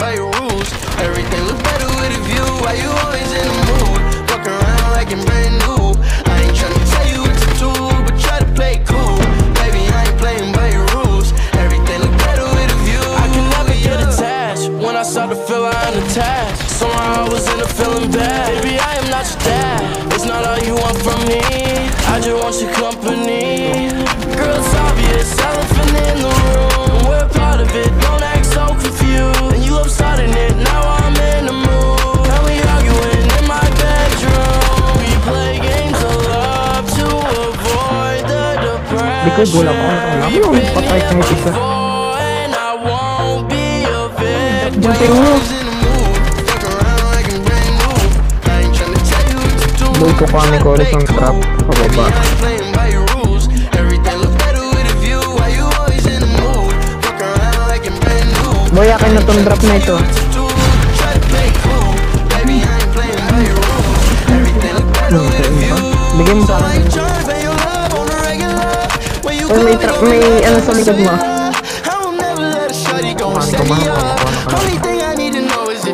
by your rules. Everything look better with a view. Why you always in the mood? Fuck around like I'm brand new. I ain't tryna tell you what to do, but try to play cool. Baby, I ain't playing by your rules. Everything look better with a view. I can never get attached. When I start to feel I'm attached, somehow I was in a feeling bad. Baby, I am not your dad. It's not all you want from me. I just want your company. Everything look better with a view. Why you always in the mood? Fuck around like I'm brand new. Boy, akin na tong drop na ito.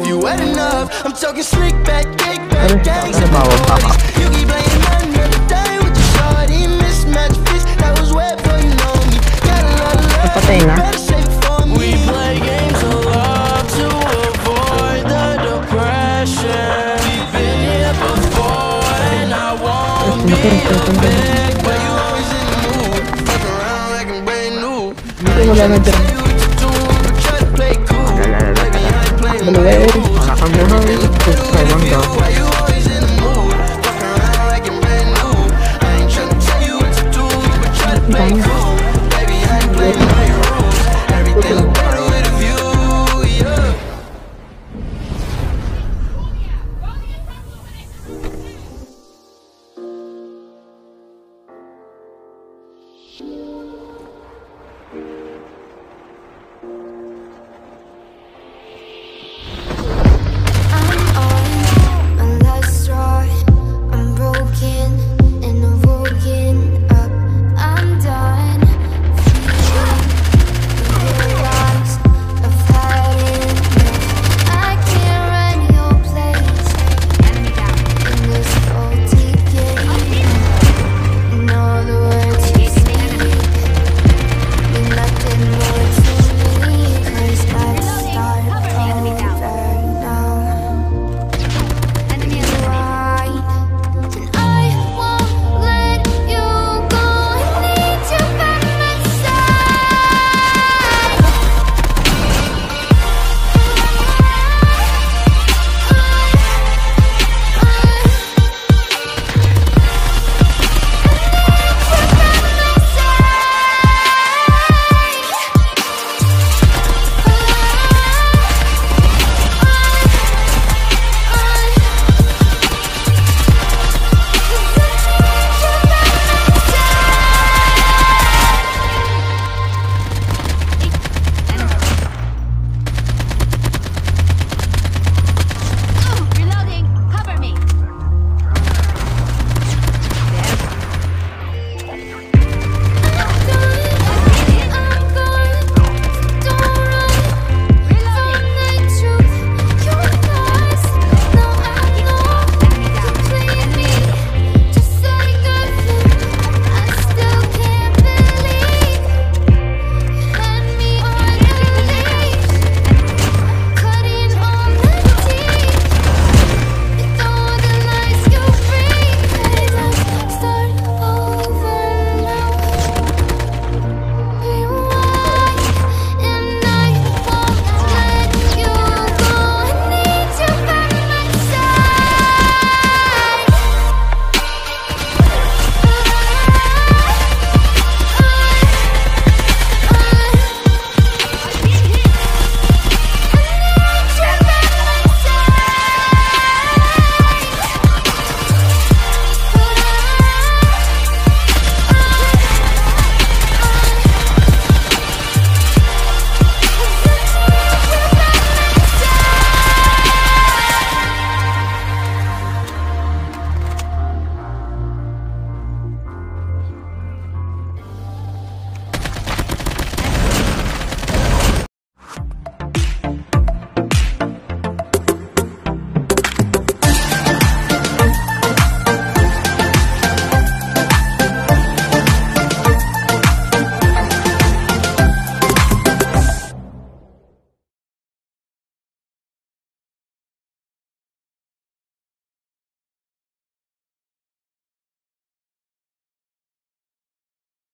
You wet enough. I'm talking slick back, kick back, gangs and parties. You keep playing another day with your shawty, mismatch fits. That was wet, boy, you know me. Got a lot of love, better it for. Buhay. Subscribe lang daw. Why you